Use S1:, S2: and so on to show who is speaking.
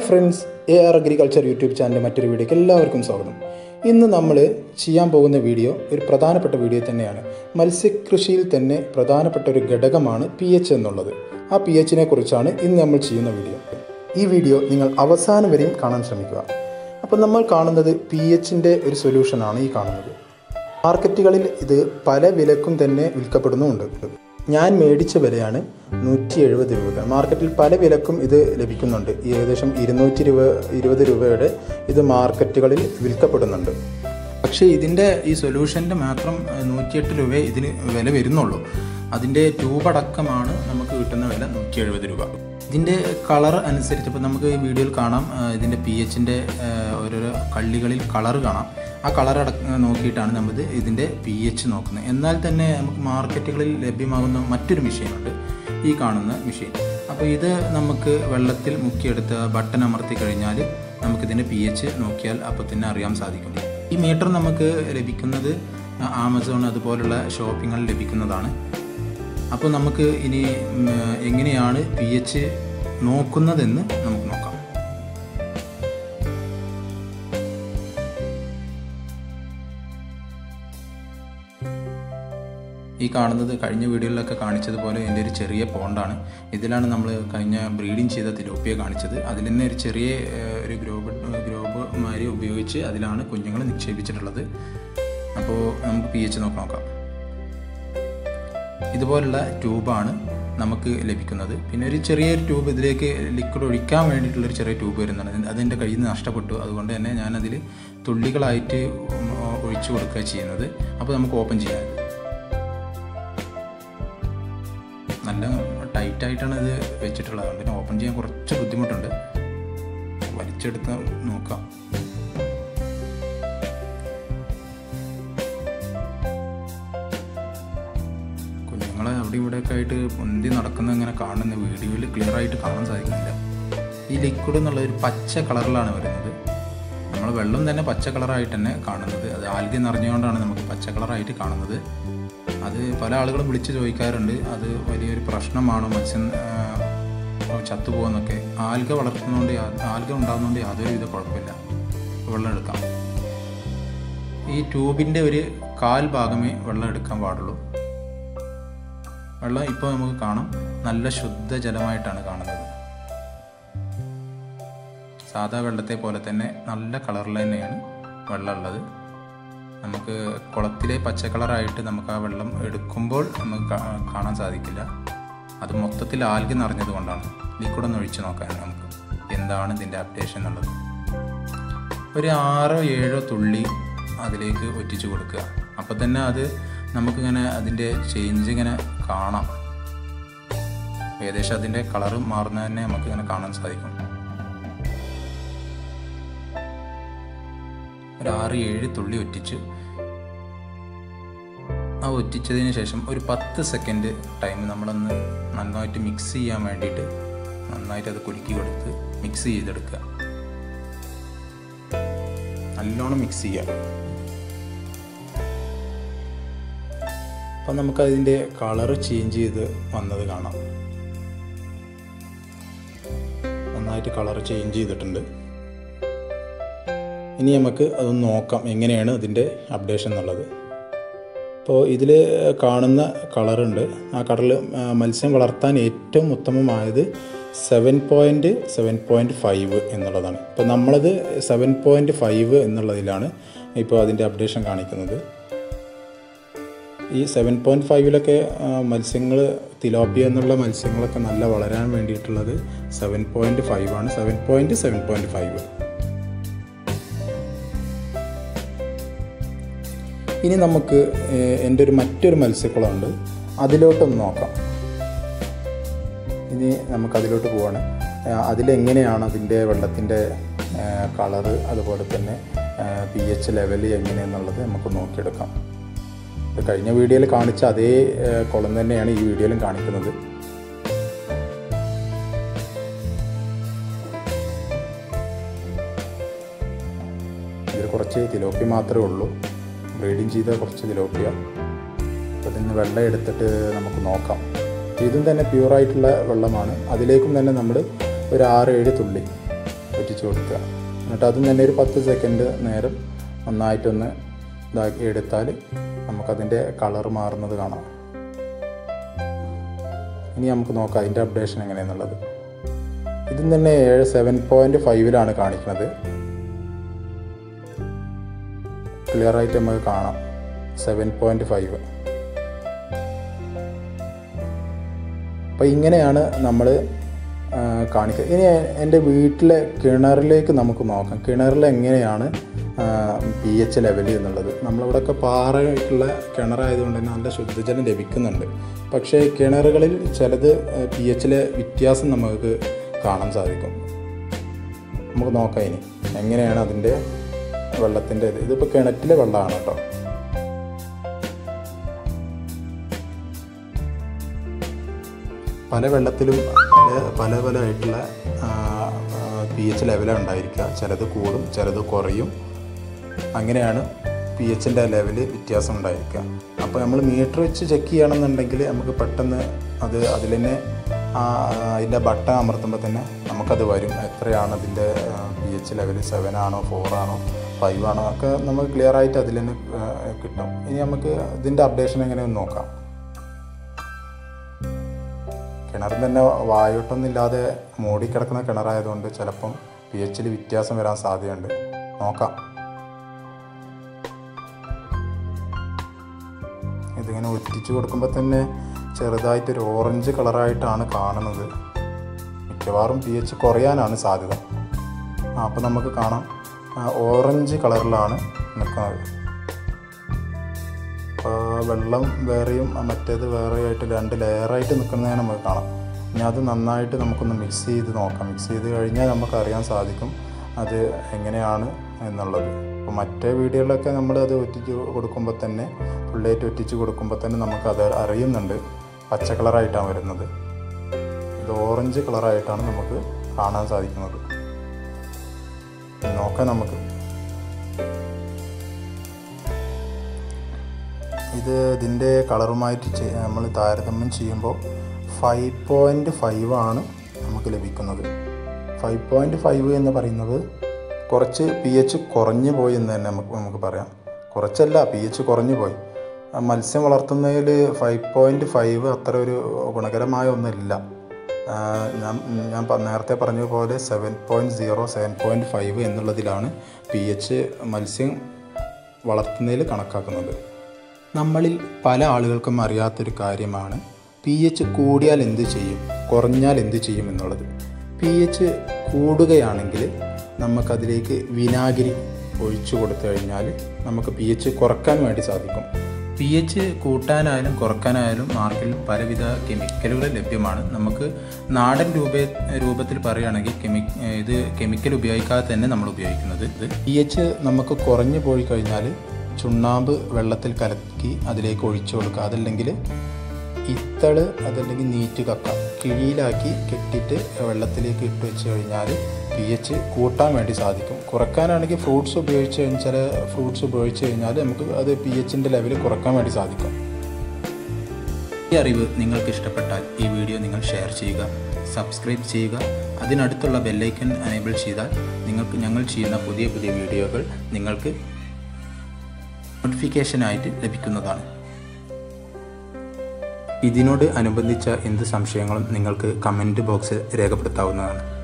S1: Friends A R agriculture YouTube ചാനലിന്റെ മറ്റൊരു വീഡിയോക്ക് എല്ലാവർക്കും സ്വാഗതം. ഇന്ന് നമ്മൾ ചെയ്യാൻ പോകുന്ന വീഡിയോ ഒരു പ്രധാനപ്പെട്ട വീഡിയോ തന്നെയാണ്. മത്സ്യകൃഷിയിൽ തന്നെ പ്രധാനപ്പെട്ട ഒരു ഘടകമാണ് പി എച്ച് എന്നുള്ളത്. ആ പി എച്ചിനെ കുറിച്ചാണ് ഇന്ന് നമ്മൾ ചെയ്യുന്ന വീഡിയോ. ഈ വീഡിയോ നിങ്ങൾ അവസാനം വരെയും കാണാൻ ശ്രമിക്കുക. അപ്പോൾ നമ്മൾ കാണുന്നത് പി എച്ചിന്റെ ഒരു സൊല്യൂഷനാണ് ഈ കാണുന്നത്. മാർക്കറ്റുകളിൽ ഇത് പല വിലക്കും തന്നെ വിൽക്കപ്പെടുന്നുമുണ്ട് ഞാൻ മേടിച്ച വിലയാണ് നൂറ്റി എഴുപത് രൂപ. മാർക്കറ്റിൽ പല വിലക്കും ഇത് ലഭിക്കുന്നുണ്ട്. ഏകദേശം ഇരുന്നൂറ്റി രൂപ ഇരുപത് രൂപയുടെ ഇത് മാർക്കറ്റുകളിൽ വിൽക്കപ്പെടുന്നുണ്ട്. പക്ഷേ ഇതിന്റെ ഈ സൊല്യൂഷന്റെ മാത്രം നൂറ്റിയെട്ട് രൂപ ഇതിന് വില വരുന്നുള്ളൂ. അതിന്റെ ട്യൂബ് അടക്കമാണ് നമുക്ക് കിട്ടുന്ന വില നൂറ്റി എഴുപത് രൂപ. ഇതിന്റെ കളർ അനുസരിച്ച് ഇപ്പോൾ നമുക്ക് ഈ വീഡിയോയിൽ കാണാം ഇതിന്റെ പി എച്ചിന്റെ ഓരോരോ കള്ളികളിൽ കളർ കാണാം. ആ കളർ അട നോക്കിയിട്ടാണ് നമ്മൾ ഇതിന്റെ പി എച്ച് നോക്കുന്നത്. എന്നാൽ തന്നെ നമുക്ക് മാർക്കറ്റുകളിൽ ലഭ്യമാകുന്ന മറ്റൊരു മെഷീനുണ്ട് ഈ കാണുന്ന മെഷീൻ. അപ്പോൾ ഇത് നമുക്ക് വെള്ളത്തിൽ മുക്കിയെടുത്ത് ബട്ടൺ അമർത്തി കഴിഞ്ഞാൽ നമുക്കിതിന്റെ പി എച്ച് നോക്കിയാൽ അപ്പോൾ തന്നെ അറിയാൻ സാധിക്കും. ഈ മീറ്റർ നമുക്ക് ലഭിക്കുന്നത് ആമസോൺ അതുപോലുള്ള ഷോപ്പിങ്ങിൽ ലഭിക്കുന്നതാണ്. അപ്പോൾ നമുക്ക് ഇനി എങ്ങനെയാണ് പി എച്ച് നോക്കുന്നതെന്ന് നമുക്ക് നോക്കാം. ഈ കാണുന്നത് കഴിഞ്ഞ വീഡിയോയിലൊക്കെ കാണിച്ചതുപോലെ എന്റെ ഒരു ചെറിയ പോണ്ടാണ്. ഇതിലാണ് നമ്മൾ കഴിഞ്ഞ ബ്രീഡിങ് ചെയ്ത തിലോപ്പിയ കാണിച്ചത്. അതിൽ തന്നെ ഒരു ചെറിയ ഒരു ഗ്രോബ് ഗ്രോബ് മാതിരി ഉപയോഗിച്ച് അതിലാണ് കുഞ്ഞുങ്ങൾ നിക്ഷേപിച്ചിട്ടുള്ളത്. അപ്പോൾ നമുക്ക് പി എച്ച് നോക്കാം. ഇതുപോലുള്ള ട്യൂബാണ് നമുക്ക് ലഭിക്കുന്നത്. പിന്നെ ഒരു ചെറിയൊരു ട്യൂബ് ഇതിലേക്ക് ലിക്വിഡ് ഒഴിക്കാൻ വേണ്ടിയിട്ടുള്ളൊരു ചെറിയ ട്യൂബ് വരുന്നുണ്ട് അതെന്റെ കയ്യിൽ നിന്ന് നഷ്ടപ്പെട്ടു. അതുകൊണ്ട് തന്നെ ഞാനതിൽ തുള്ളികളായിട്ട് ഒഴിച്ചു കൊടുക്കുക ചെയ്യുന്നത്. അപ്പോൾ നമുക്ക് ഓപ്പൺ ചെയ്യാം. നല്ല ടൈറ്റായിട്ടാണ് ഇത് വെച്ചിട്ടുള്ളത്. അതുകൊണ്ട് തന്നെ ഓപ്പൺ ചെയ്യാൻ കുറച്ച് ബുദ്ധിമുട്ടുണ്ട്. വലിച്ചെടുത്ത് നോക്കാം. അവിടെ ഇവിടെയൊക്കെ ആയിട്ട് പൊന്തി നടക്കുന്ന ഇങ്ങനെ കാണുന്ന വീഡിയോയിൽ ക്ലിയർ ആയിട്ട് കാണാൻ സാധിക്കുന്നില്ല. ഈ ലിക്വിഡ് എന്നുള്ള ഒരു പച്ച കളറിലാണ് വരുന്നത്. നമ്മൾ വെള്ളം തന്നെ പച്ച കളറായിട്ട് തന്നെ കാണുന്നത്. അത് ആൽഗി നിറഞ്ഞുകൊണ്ടാണ് നമുക്ക് പച്ച കളറായിട്ട് കാണുന്നത്. അത് പല ആളുകളും വിളിച്ച് ചോദിക്കാറുണ്ട്. അത് വലിയൊരു പ്രശ്നമാണോ? മത്സ്യം ചത്തുപോകുന്നൊക്കെ ആൽഗ വളർത്തുന്നതുകൊണ്ട് ആൽഗ ഉണ്ടാകുന്നതുകൊണ്ട് യാതൊരു വിധ കുഴപ്പമില്ല. വെള്ളം എടുക്കാം. ഈ ട്യൂബിന്റെ ഒരു കാൽ ഭാഗമേ വെള്ളം എടുക്കാൻ പാടുള്ളൂ. വെള്ളം ഇപ്പോൾ നമുക്ക് കാണാം. നല്ല ശുദ്ധജലമായിട്ടാണ് കാണുന്നത്. സാധാ വെള്ളത്തെ പോലെ തന്നെ നല്ല കളറിൽ തന്നെയാണ് വെള്ളം ഉള്ളത് നമുക്ക് കുളത്തിലെ പച്ച കളറായിട്ട് നമുക്ക് ആ വെള്ളം എടുക്കുമ്പോൾ നമുക്ക് കാണാൻ സാധിക്കില്ല. അത് മൊത്തത്തിൽ ആൽഗി നിറഞ്ഞത് കൊണ്ടാണ്. ലിക്വിഡ് ഒന്ന് ഒഴിച്ചു നോക്കാൻ നമുക്ക് എന്താണ് ഇതിന്റെ അപ്ഡേഷൻ എന്നുള്ളത്. ഒരു ആറോ ഏഴോ തുള്ളി അതിലേക്ക് ഒറ്റിച്ചു കൊടുക്കുക. അപ്പോൾ തന്നെ അത് നമുക്കിങ്ങനെ അതിന്റെ ചേഞ്ച് ഇങ്ങനെ കാണാം. ഏകദേശം അതിന്റെ കളറ് മാറുന്നത് തന്നെ നമുക്കിങ്ങനെ കാണാൻ സാധിക്കും. ഒരു ആറ് ഏഴ് തുള്ളി ഒറ്റിച്ച് ആ ഒറ്റിച്ചതിന് ശേഷം ഒരു പത്ത് സെക്കൻഡ് ടൈം നമ്മളൊന്ന് നന്നായിട്ട് മിക്സ് ചെയ്യാൻ വേണ്ടിയിട്ട് നന്നായിട്ട് അത് കുലുക്കി കൊടുത്ത് മിക്സ് ചെയ്തെടുക്കുക. നല്ലോണം മിക്സ് ചെയ്യുക. അപ്പം നമുക്കതിന്റെ കളർ ചേഞ്ച് ചെയ്ത് വന്നത് കാണാം. നന്നായിട്ട് കളർ ചേഞ്ച് ചെയ്തിട്ടുണ്ട്. ഇനി നമുക്ക് അതൊന്ന് നോക്കാം എങ്ങനെയാണ് അതിന്റെ അപ്ഡേഷൻ എന്നുള്ളത്. അപ്പോൾ ഇതിൽ കാണുന്ന കളറുണ്ട്. ആ കളറിൽ മത്സ്യം വളർത്താൻ ഏറ്റവും ഉത്തമമായത് seven point seven point five എന്നുള്ളതാണ്. ഇപ്പോൾ നമ്മളത് സെവൻ പോയിന്റ് ഫൈവ് എന്നുള്ളതിലാണ് ഇപ്പോൾ അതിന്റെ അപ്ഡേഷൻ കാണിക്കുന്നത്. ഈ സെവൻ പോയിന്റ് ഫൈവിലൊക്കെ മത്സ്യങ്ങൾ തിലോപ്പിയ എന്നുള്ള മത്സ്യങ്ങളൊക്കെ നല്ല വളരാൻ വേണ്ടിയിട്ടുള്ളത് സെവൻ പോയിന്റ് ഫൈവ് ആണ്. Seven point seven point five ഇനി നമുക്ക് എന്റെ ഒരു മറ്റൊരു മത്സ്യക്കുളമുണ്ട്. അതിലോട്ടൊന്ന് നോക്കാം. ഇനി നമുക്ക് അതിലോട്ട് പോവാണ് അതിലെങ്ങനെയാണ് അതിന്റെ വെള്ളത്തിന്റെ കളറ് അതുപോലെ തന്നെ പി എച്ച് ലെവൽ എങ്ങനെയെന്നുള്ളത് നമുക്ക് നോക്കിയെടുക്കാം. കഴിഞ്ഞ വീഡിയോയിൽ കാണിച്ച അതേ കുളം തന്നെയാണ് ഈ വീഡിയോയിലും കാണിക്കുന്നത്. ഇതിൽ കുറച്ച് തിലോപ്പി മാത്രമേ ഉള്ളൂ. ബ്രീഡിങ് ചെയ്ത കുറച്ച് തിലോപ്പിയ. അപ്പോൾ നിന്ന് വെള്ളം എടുത്തിട്ട് നമുക്ക് നോക്കാം. ഇതും തന്നെ പ്യൂറായിട്ടുള്ള വെള്ളമാണ്. അതിലേക്കും തന്നെ നമ്മൾ ഒരു ആറ് ഏഴ് തുള്ളി ഒറ്റിച്ചു കൊടുക്കുക. എന്നിട്ട് അതും തന്നെ ഒരു പത്ത് സെക്കൻഡ് നേരം നന്നായിട്ടൊന്ന് ഇതാക്കി എടുത്താൽ നമുക്കതിന്റെ കളർ മാറുന്നത് കാണാം. ഇനി നമുക്ക് നോക്കാം അതിന്റെ അപ്ഡേഷൻ എങ്ങനെയെന്നുള്ളത്. ഇതും തന്നെ ഏഴ് സെവൻ പോയിന്റ് ഫൈവിലാണ് കാണിക്കുന്നത്. ക്ലിയർ ആയിട്ട് നമുക്ക് കാണാം. സെവൻ പോയിന്റ് ഫൈവ് അപ്പോൾ ഇങ്ങനെയാണ് നമ്മൾ കാണിക്കുക ഇനി എന്റെ വീട്ടിലെ കിണറിലേക്ക് നമുക്ക് നോക്കാം. കിണറിൽ എങ്ങനെയാണ് പി എച്ച് ലെവൽ എന്നുള്ളത്. നമ്മളിവിടെയൊക്കെ പാറയായിട്ടുള്ള കിണറായതുകൊണ്ട് തന്നെ നല്ല ശുദ്ധജലം ലഭിക്കുന്നുണ്ട്. പക്ഷേ കിണറുകളിൽ ചിലത് പി എച്ചിലെ വ്യത്യാസം നമുക്ക് കാണാൻ സാധിക്കും. നമുക്ക് നോക്കാം ഇനി. എങ്ങനെയാണ് അതിന്റെ വെള്ളത്തിന്റെ ഇത്? ഇതിപ്പോൾ കിണറ്റിലെ വെള്ളമാണ് കേട്ടോ. പല വെള്ളത്തിലും പല പല പല ആയിട്ടുള്ള പി എച്ച് ലെവലാണ് ഉണ്ടായിരിക്കുക ചിലത് കൂടും ചിലത് കുറയും. അങ്ങനെയാണ് പി എച്ചിന്റെ ലെവൽ വ്യത്യാസം ഉണ്ടായിരിക്കുക അപ്പോൾ നമ്മൾ മീറ്റർ വെച്ച് ചെക്ക് ചെയ്യണമെന്നുണ്ടെങ്കിൽ നമുക്ക് പെട്ടെന്ന് അത് അതിൽ തന്നെ അതിന്റെ ബട്ടൺ അമർത്തുമ്പോൾ തന്നെ നമുക്കത് വരും. എത്രയാണ് അതിന്റെ പി എച്ച് ലെവൽ സെവൻ ആണോ ഫോർ ആണോ ഫൈവ് ആണോ ഒക്കെ നമുക്ക് ക്ലിയർ ആയിട്ട് അതിൽ തന്നെ കിട്ടും. ഇനി നമുക്ക് ഇതിന്റെ അപ്ഡേഷൻ എങ്ങനെയൊന്ന് നോക്കാം. കിണർ തന്നെ വായോട്ടൊന്നുമില്ലാതെ മൂടിക്കിടക്കുന്ന കിണറായതുകൊണ്ട് ചിലപ്പം പി എച്ചിൽ വ്യത്യാസം വരാൻ സാധ്യതയുണ്ട്. നോക്കാം. ഇതിങ്ങനെ കൊടുക്കുമ്പോൾ തന്നെ ചെറുതായിട്ടൊരു ഓറഞ്ച് കളറായിട്ടാണ് കാണുന്നത്. മിക്കവാറും പി എച്ച് കുറയാനാണ് സാധ്യത. അപ്പോൾ നമുക്ക് കാണാം. ഓറഞ്ച് കളറിലാണ് നിൽക്കുന്നത്. വെള്ളം വേറെയും മറ്റേത് വേറെയായിട്ട് രണ്ട് ലെയറായിട്ട് നിൽക്കുന്നതിനെ നമുക്ക് കാണാം. ഇനി അത് നന്നായിട്ട് നമുക്കൊന്ന് മിക്സ് ചെയ്ത് നോക്കാം. മിക്സ് ചെയ്ത് കഴിഞ്ഞാൽ നമുക്കറിയാൻ സാധിക്കും അത് എങ്ങനെയാണ് എന്നുള്ളത്. അപ്പോൾ മറ്റേ വീടുകളിലൊക്കെ നമ്മൾ അത് ഒറ്റിച്ച് കൊടുക്കുമ്പോൾ തന്നെ ഫുള്ളായിട്ട് ഒറ്റിച്ച് കൊടുക്കുമ്പോൾ തന്നെ നമുക്കത് അറിയുന്നുണ്ട്. പച്ച കളറായിട്ടാണ് വരുന്നത്. ഇത് ഓറഞ്ച് കളറായിട്ടാണ് നമുക്ക് കാണാൻ സാധിക്കുന്നത്. നോക്കാം നമുക്ക്. ഇത് ഇതിന്റെ കളറുമായിട്ട് നമ്മൾ താരതമ്യം ചെയ്യുമ്പോൾ ഫൈവ് പോയിന്റ് ഫൈവ് ആണ് നമുക്ക് ലഭിക്കുന്നത്. ഫൈവ് പോയിന്റ് ഫൈവ് എന്ന് പറയുന്നത് കുറച്ച് പി എച്ച് കുറഞ്ഞു പോയി എന്ന് തന്നെ നമുക്ക് നമുക്ക് പറയാം. കുറച്ചല്ല പി എച്ച് കുറഞ്ഞു പോയി. മത്സ്യം വളർത്തുന്നതിൽ ഫൈവ് പോയിന്റ് ഫൈവ് അത്ര ഒരു ഗുണകരമായ ഒന്നുമില്ല. ഞാൻ ഞാൻ നേരത്തെ പറഞ്ഞതുപോലെ seven point zero seven point five എന്നുള്ളതിലാണ് P H മത്സ്യം വളർത്തുന്നതിൽ കണക്കാക്കുന്നത്. നമ്മളിൽ പല ആളുകൾക്കും അറിയാത്തൊരു കാര്യമാണ് പി എച്ച് കൂടിയാൽ എന്ത് ചെയ്യും കുറഞ്ഞാൽ എന്ത് ചെയ്യും എന്നുള്ളത്. പി എച്ച് കൂടുകയാണെങ്കിൽ നമുക്കതിലേക്ക് വിനാഗിരി ഒഴിച്ചു കൊടുത്തു കഴിഞ്ഞാൽ നമുക്ക് പി എച്ച് കുറയ്ക്കാൻ വേണ്ടി സാധിക്കും. പി എച്ച് കൂട്ടാനായാലും കുറക്കാനായാലും മാർക്കിൽ പലവിധ കെമിക്കലുകൾ ലഭ്യമാണ്. നമുക്ക് നാടൻ രൂപ രൂപത്തിൽ പറയുകയാണെങ്കിൽ കെമി ഇത് കെമിക്കൽ ഉപയോഗിക്കാതെ തന്നെ നമ്മൾ ഉപയോഗിക്കുന്നത് ഇത്. പി എച്ച് നമുക്ക് കുറഞ്ഞു പോയി കഴിഞ്ഞാൽ ചുണ്ണാമ്പ് വെള്ളത്തിൽ കലക്കി അതിലേക്ക് ഒഴിച്ചു കൊടുക്കുക. അതല്ലെങ്കിൽ ഇത്തൾ അതല്ലെങ്കിൽ നീറ്റ് കക്ക. കിഴിയിലാക്കി കെട്ടിയിട്ട് വെള്ളത്തിലേക്ക് ഇട്ട് വെച്ച് കഴിഞ്ഞാൽ പി എച്ച് കൂട്ടാൻ വേണ്ടി സാധിക്കും. കുറയ്ക്കാനാണെങ്കിൽ ഫ്രൂട്ട്സ് ഉപയോഗിച്ച് കഴിഞ്ഞാൽ ഫ്രൂട്ട്സ് ഉപയോഗിച്ച് കഴിഞ്ഞാൽ നമുക്ക് അത് പി എച്ചിന്റെ ലെവൽ കുറയ്ക്കാൻ വേണ്ടി സാധിക്കും. ഈ അറിവ് നിങ്ങൾക്ക് ഇഷ്ടപ്പെട്ടാൽ ഈ വീഡിയോ നിങ്ങൾ ഷെയർ ചെയ്യുക സബ്സ്ക്രൈബ് ചെയ്യുക. അതിനടുത്തുള്ള ബെല്ലൈക്കൺ എനേബിൾ ചെയ്താൽ നിങ്ങൾക്ക് ഞങ്ങൾ ചെയ്യുന്ന പുതിയ പുതിയ വീഡിയോകൾ നിങ്ങൾക്ക് നോട്ടിഫിക്കേഷനായിട്ട് ലഭിക്കുന്നതാണ്. ഇതിനോട് അനുബന്ധിച്ച എന്ത് സംശയങ്ങളും നിങ്ങൾക്ക് കമന്റ് ബോക്സിൽ രേഖപ്പെടുത്താവുന്നതാണ്.